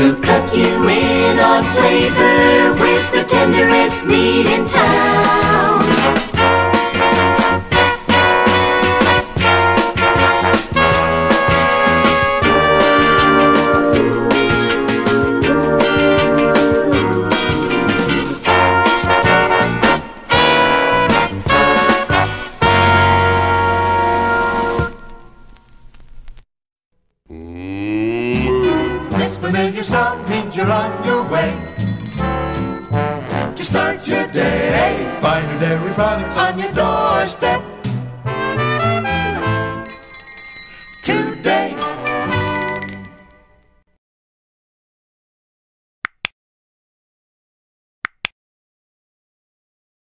We'll cook you in a flavor with the tenderest meat in time. Familiar sound means you're on your way to start your day. Find your dairy products on your doorstep.